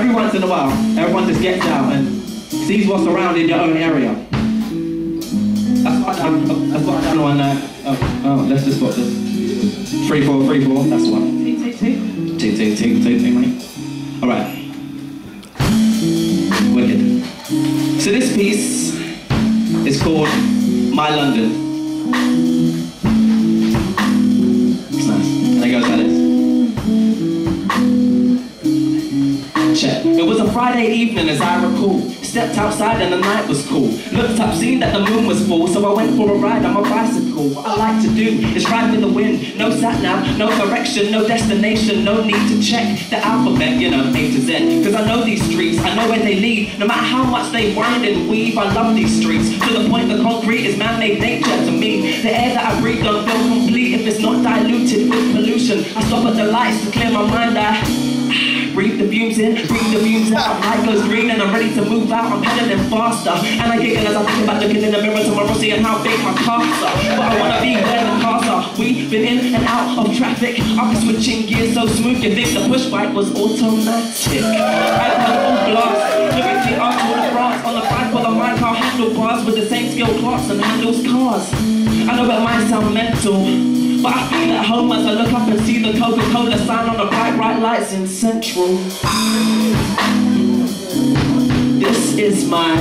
once in a while, everyone just gets out and sees what's around in your own area. That's what I done. That's what I done on. Uh, oh, oh, let's just spot this. Three, four, three, four. That's one. Tick, tick, tick. Tick, tick, tick, tick, tick, mate. All right. Wicked. So this piece is called My London. It was a Friday evening as I recall. Stepped outside and the night was cool. Looked up, seen that the moon was full, so I went for a ride on my bicycle. What I like to do is ride with the wind. No sat nav, no direction, no destination, no need to check the alphabet, you know, A to Z. Cause I know these streets, I know where they lead. No matter how much they wind and weave, I love these streets. To the point the concrete is man-made nature to me. The air that I breathe don't feel complete if it's not diluted with pollution. I stop at the lights to clear my mind. I Breathe the fumes in, breathe the fumes out. Light goes green and I'm ready to move out. I'm pedaling faster. And I giggle as I think about looking in the mirror tomorrow, seeing how big my cars are. But I wanna be where the cars are. We've been in and out of traffic. I'm switching gears so smooth, you think the push bike was automatic. I. Looking the art to the France on the bike for the mic, I'll handle bars with the same skill class and handles cars. I know it might sound mental. But I feel at home as I look up and see the Coca-Cola sign on the bright, bright lights in Central. This is my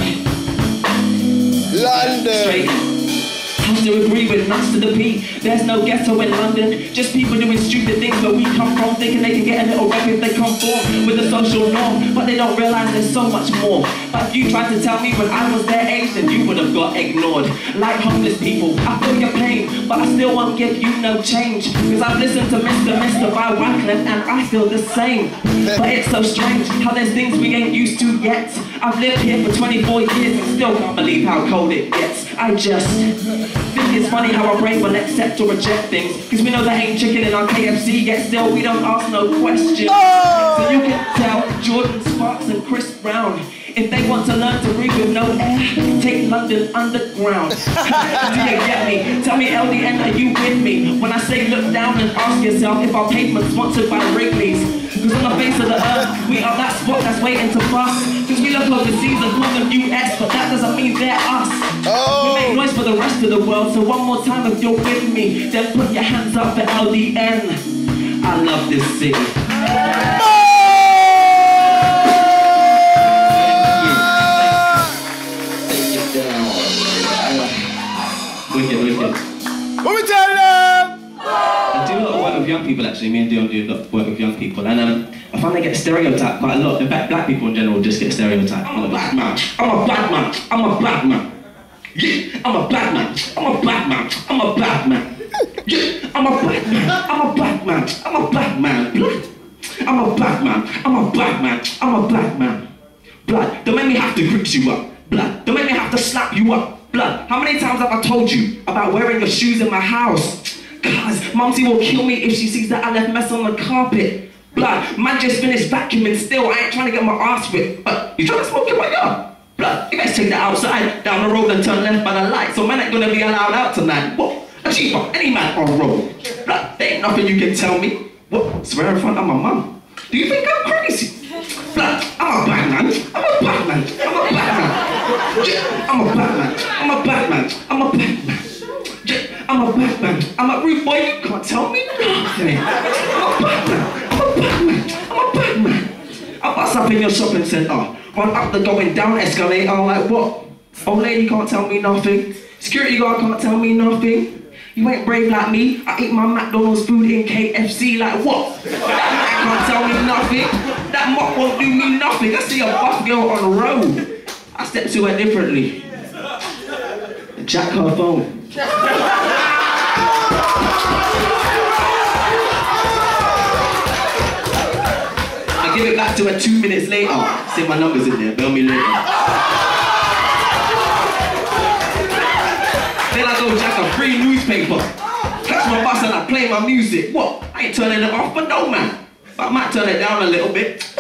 London. straight. To agree with to the beat. There's no ghetto in London. Just people doing stupid things where we come from, thinking they can get a little rep if they conform with the social norm. But they don't realize there's so much more. But if you tried to tell me when I was their age, then you would have got ignored. Like homeless people, I feel your pain, but I still won't give you no change. Cause I've listened to Mr. Mr. by Wyclef and I feel the same. But it's so strange how there's things we ain't used to yet. I've lived here for 24 years and still can't believe how cold it gets. I just it's funny how our brain will accept or reject things. Cause we know there ain't chicken in our KFC, yet still we don't ask no questions. So you can tell Jordin Sparks and Chris Brown. If they want to learn to read with no air, take London underground. Do you get me? Tell me, LDN, are you with me? When I say look down and ask yourself if our pavement's sponsored by Wrigley's. Cause on the face of the earth, we are that spot that's waiting to bust. Cause we look overseas and call them US, but that doesn't mean they're us. Oh. We make noise for the rest of the world, so one more time if you're with me, then put your hands up for LDN. I love this city. What we tell them? I do a lot of work with young people actually. Me and Dion do a lot of work with young people, and um, I find they get stereotyped quite a lot. In fact, black people in general just get stereotyped. I'm a black man. I'm a black man. I'm a black man. Yeah, I'm a black man. I'm a black man. I'm a black man. Yeah, I'm a black man. I'm a black man. I'm a black man. Blood. I'm a black man. I'm a black man. I'm a black man. Blood. Don't make me have to grip you up. Blood. Don't make me have to slap you up. Blood. How many times have I told you about wearing your shoes in my house? Cause Mumsy will kill me if she sees that I left mess on the carpet. Blood. Man just finished vacuuming still. I ain't trying to get my ass whipped. But you trying to smoke in my yard? Blood. You better take that outside, down the road and turn left by the light. So man ain't gonna be allowed out tonight. What? A cheap on any man on the road. Blood. There ain't nothing you can tell me. What? Swear in front of my mum. A black man. I'm a Batman. I'm a Batman. I'm a rude boy. You can't tell me nothing. I'm a Batman. I'm a black man. I'm a black man. I bust up in your shopping centre. Run up the going down escalator. I'm Like what? Old lady can't tell me nothing. Security guard can't tell me nothing. You ain't brave like me. I eat my McDonald's food in KFC. Like what? That can't tell me nothing. That mop won't do me nothing. I see a buff girl on the road. I step to her differently. Jack her phone. I give it back to her two minutes later. See my numbers in there. Bail me later. Then I go jack a free newspaper. Catch my bus and I play my music. What? I ain't turning it off for no man. But I might turn it down a little bit.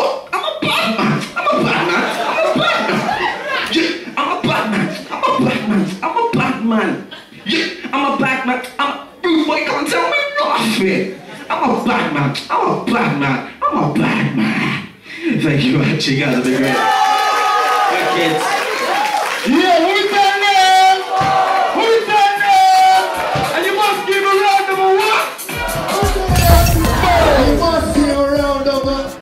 Me. I'm a black man. I'm a black man. I'm a black man. Thank you, much. You guys have been great. Bye, kids. Yeah,